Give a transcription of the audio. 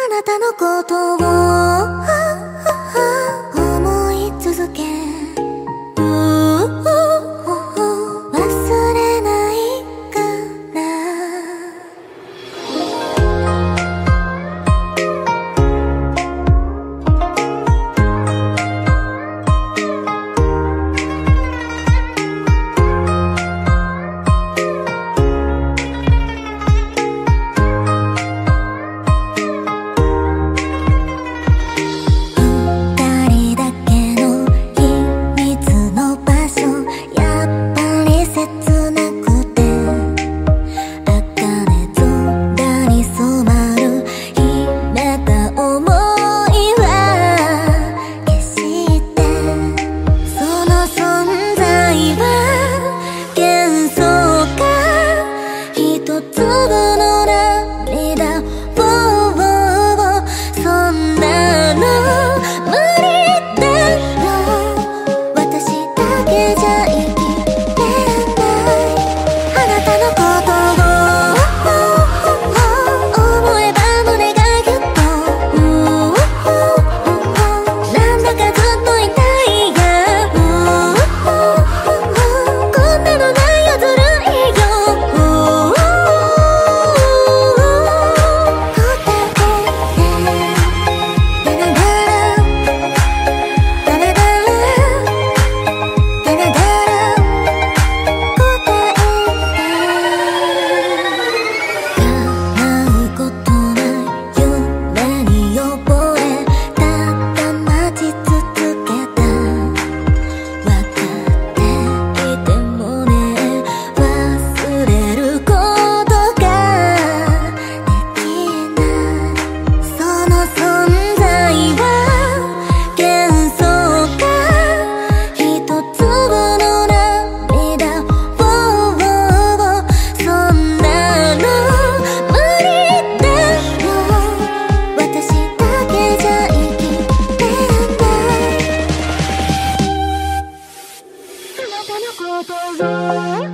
あなたのことを。Bye.